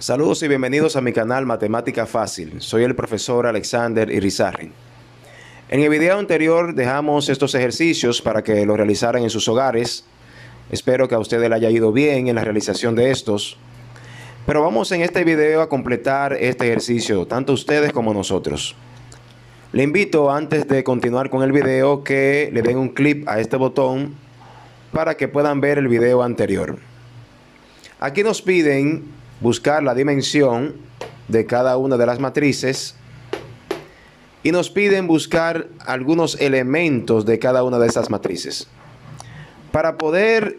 Saludos y bienvenidos a mi canal Matemática Fácil. Soy el profesor Alexander Irizarry. En el video anterior dejamos estos ejercicios para que los realizaran en sus hogares. Espero que a ustedes les haya ido bien en la realización de estos. Pero vamos en este video a completar este ejercicio, tanto ustedes como nosotros. Le invito antes de continuar con el video que le den un clip a este botón para que puedan ver el video anterior. Aquí nos piden buscar la dimensión de cada una de las matrices y nos piden buscar algunos elementos de cada una de esas matrices. Para poder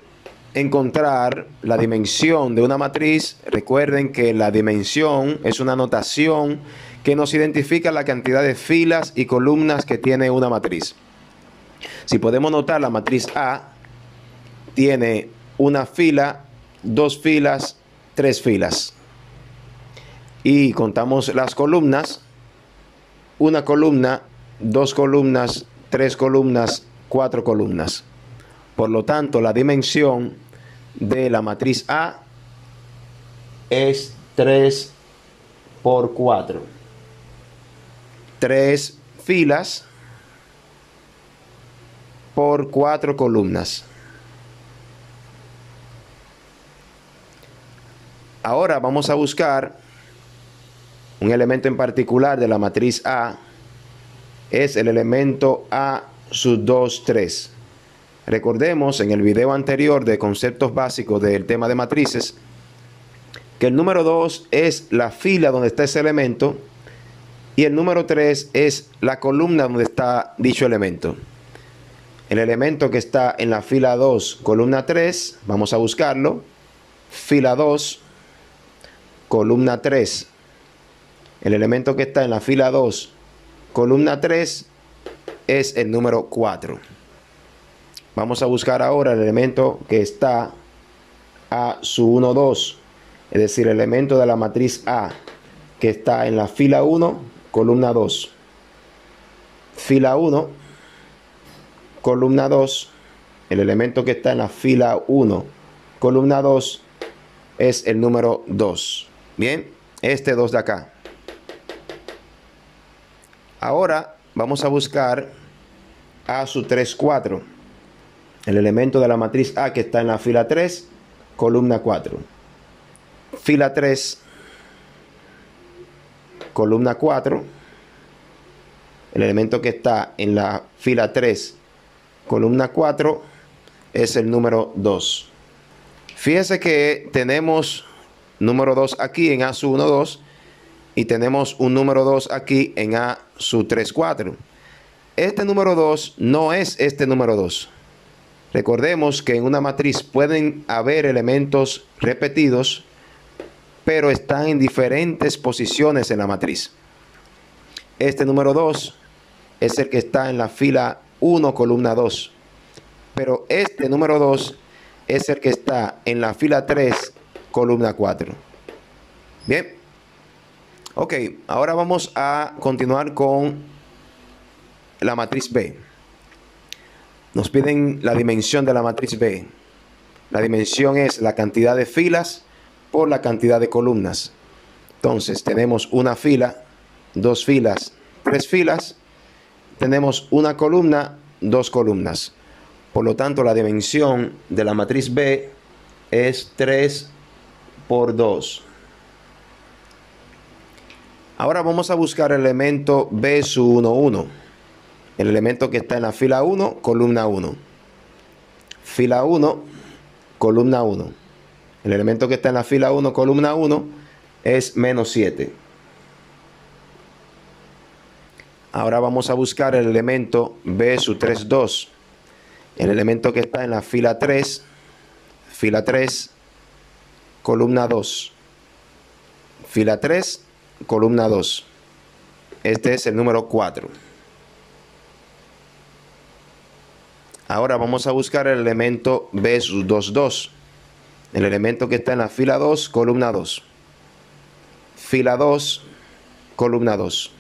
encontrar la dimensión de una matriz, recuerden que la dimensión es una notación que nos identifica la cantidad de filas y columnas que tiene una matriz. Si podemos notar, la matriz A tiene una fila, dos filas, tres filas. Y contamos las columnas, una columna, dos columnas, tres columnas, cuatro columnas. Por lo tanto, la dimensión de la matriz A es 3 por 4. Tres filas por cuatro columnas. Ahora vamos a buscar un elemento en particular de la matriz A. Es el elemento A sub 2, 3. Recordemos en el video anterior de conceptos básicos del tema de matrices que el número 2 es la fila donde está ese elemento y el número 3 es la columna donde está dicho elemento. El elemento que está en la fila 2, columna 3, vamos a buscarlo. Fila 2, columna 3. El elemento que está en la fila 2, columna 3, es el número 4. Vamos a buscar ahora el elemento que está a su 1, 2, es decir, el elemento de la matriz A que está en la fila 1, columna 2. Fila 1, columna 2, el elemento que está en la fila 1, columna 2, es el número 2. Bien, este 2 de acá. Ahora vamos a buscar A su 3, 4 el elemento de la matriz A que está en la fila 3, columna 4. Fila 3, columna 4. El elemento que está en la fila 3, columna 4, es el número 2. Fíjese que tenemos número 2 aquí en A su 1, 2 y tenemos un número 2 aquí en A su 3, 4. Este número 2 no es este número 2. Recordemos que en una matriz pueden haber elementos repetidos, pero están en diferentes posiciones en la matriz. Este número 2 es el que está en la fila 1, columna 2. Pero este número 2 es el que está en la fila 3, columna 4. Bien. Ok, ahora vamos a continuar con la matriz B. Nos piden la dimensión de la matriz B. La dimensión es la cantidad de filas por la cantidad de columnas. Entonces tenemos una fila, dos filas, tres filas. Tenemos una columna, dos columnas. Por lo tanto, la dimensión de la matriz B es 3 por 2. Ahora vamos a buscar el elemento B su 1, 1 el elemento que está en la fila 1, columna 1. Fila 1, columna 1. El elemento que está en la fila 1, columna 1 es menos 7. Ahora vamos a buscar el elemento B su 3, 2. El elemento que está en la fila 3, fila 3, columna 2. Fila 3, columna 2. Este es el número 4. Ahora vamos a buscar el elemento B 2, 2. El elemento que está en la fila 2, columna 2. Fila 2, columna 2.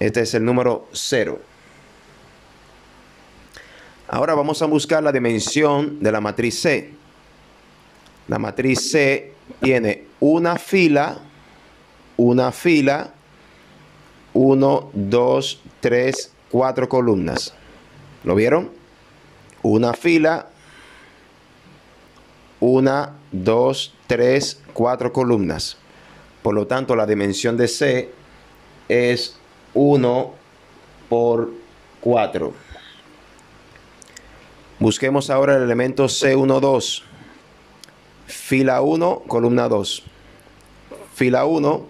Este es el número 0. Ahora vamos a buscar la dimensión de la matriz C. La matriz C tiene una fila, una fila, 1, 2, 3, 4 columnas. ¿Lo vieron? Una fila, una, dos, tres, cuatro columnas. Por lo tanto, la dimensión de C es 1 por 4. Busquemos ahora el elemento C12. Fila 1, columna 2. Fila 1,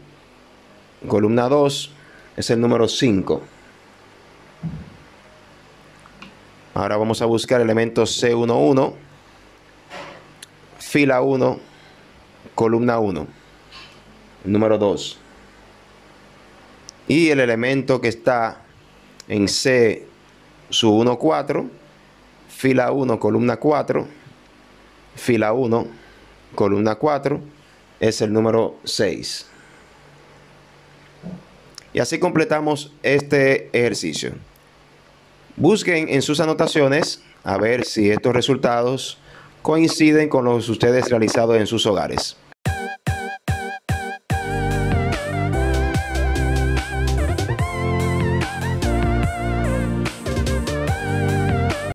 columna 2, es el número 5. Ahora vamos a buscar el elemento C11 fila 1, columna 1, número 2. Y el elemento que está en C su 1, 4, fila 1, columna 4, fila 1, columna 4, es el número 6. Y así completamos este ejercicio. Busquen en sus anotaciones a ver si estos resultados coinciden con los ustedes realizados en sus hogares.